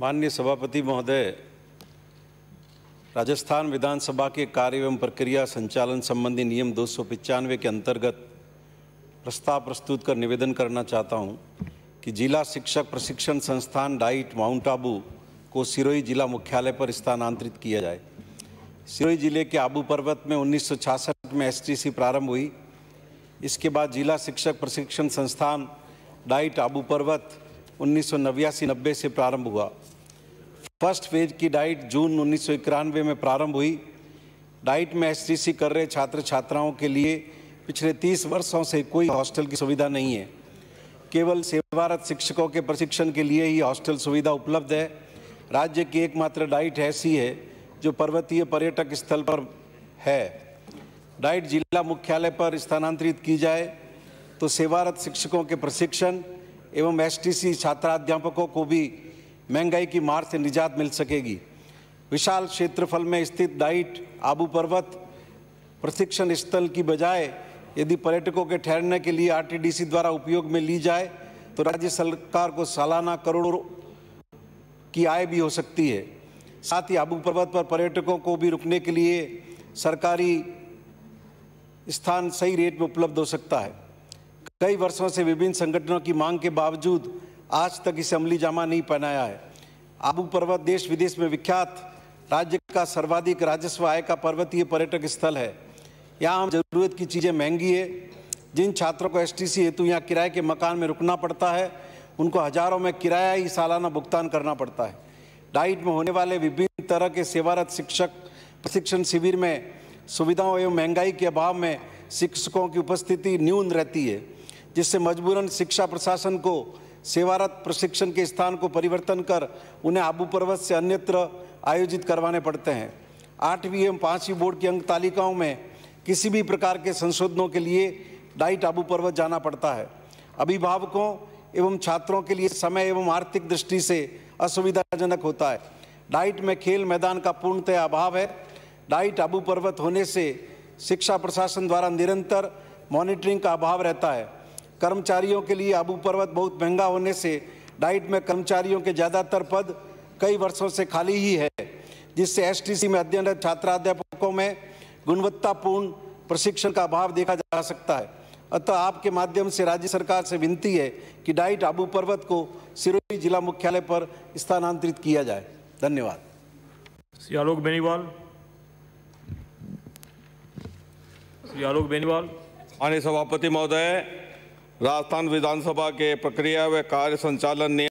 माननीय सभापति महोदय, राजस्थान विधानसभा के कार्य एवं प्रक्रिया संचालन संबंधी नियम दो सौ पंचानवे के अंतर्गत प्रस्ताव प्रस्तुत कर निवेदन करना चाहता हूँ कि जिला शिक्षक प्रशिक्षण संस्थान डाइट माउंट आबू को सिरोही जिला मुख्यालय पर स्थानांतरित किया जाए। सिरोही ज़िले के आबू पर्वत में 1966 में एसटीसी प्रारंभ हुई। इसके बाद जिला शिक्षक प्रशिक्षण संस्थान डाइट आबू पर्वत उन्नीस नब्बे से प्रारंभ हुआ। फ़र्स्ट फ़ेज़ की डाइट जून उन्नीस सौ इक्यानवे में प्रारंभ हुई। डाइट में एसटीसी कर रहे छात्र छात्राओं के लिए पिछले 30 वर्षों से कोई हॉस्टल की सुविधा नहीं है। केवल सेवारत शिक्षकों के प्रशिक्षण के लिए ही हॉस्टल सुविधा उपलब्ध है। राज्य की एकमात्र डाइट ऐसी है जो पर्वतीय पर्यटक स्थल पर है। डाइट जिला मुख्यालय पर स्थानांतरित की जाए तो सेवारत शिक्षकों के प्रशिक्षण एवं एसटीसी छात्राध्यापकों को भी महँगाई की मार से निजात मिल सकेगी। विशाल क्षेत्रफल में स्थित डाइट, आबू पर्वत प्रशिक्षण स्थल की बजाय यदि पर्यटकों के ठहरने के लिए आरटीडीसी द्वारा उपयोग में ली जाए तो राज्य सरकार को सालाना करोड़ों की आय भी हो सकती है। साथ ही आबू पर्वत पर पर्यटकों को भी रुकने के लिए सरकारी स्थान सही रेट में उपलब्ध हो सकता है। कई वर्षों से विभिन्न संगठनों की मांग के बावजूद आज तक इसे अमली जामा नहीं पहनाया है। आबू पर्वत देश विदेश में विख्यात राज्य का सर्वाधिक राजस्व आय का पर्वतीय पर्यटक स्थल है। यहाँ हम ज़रूरत की चीज़ें महँगी है। जिन छात्रों को एसटीसी हेतु यहाँ किराए के मकान में रुकना पड़ता है, उनको हज़ारों में किराया ही सालाना भुगतान करना पड़ता है। डाइट में होने वाले विभिन्न तरह के सेवारत शिक्षक, प्रशिक्षण शिविर में सुविधाओं एवं महँगाई के अभाव में शिक्षकों की उपस्थिति न्यून रहती है। जिससे मजबूरन शिक्षा प्रशासन को, सेवारत प्रशिक्षण के स्थान को परिवर्तन कर उन्हें आबू पर्वत से अन्यत्र आयोजित करवाने पड़ते हैं। आठवीं एवं पाँचवीं बोर्ड की अंक तालिकाओं में किसी भी प्रकार के संशोधनों के लिए डाइट आबू पर्वत जाना पड़ता है। अभिभावकों एवं छात्रों के लिए समय एवं आर्थिक दृष्टि से असुविधाजनक होता है। डाइट में खेल मैदान का पूर्णतः अभाव है। डाइट आबू पर्वत होने से शिक्षा प्रशासन द्वारा निरंतर मॉनिटरिंग का अभाव रहता है। कर्मचारियों के लिए आबू पर्वत बहुत महँगा होने से डाइट में कर्मचारियों के ज़्यादातर पद कई वर्षों से खाली ही है जिससे एसटीसी में अध्ययनरत छात्राध्यापकों में गुणवत्तापूर्ण प्रशिक्षण का अभाव देखा जा सकता है। अतः आपके माध्यम से राज्य सरकार से विनती है कि डाइट आबू पर्वत को सिरोही जिला मुख्यालय पर स्थानांतरित किया जाए। धन्यवाद। श्री आलोक बेनीवाल। श्री आलोक बेनीवाल। माननीय सभापति महोदय राजस्थान विधानसभा के प्रक्रिया व कार्य संचालन नियम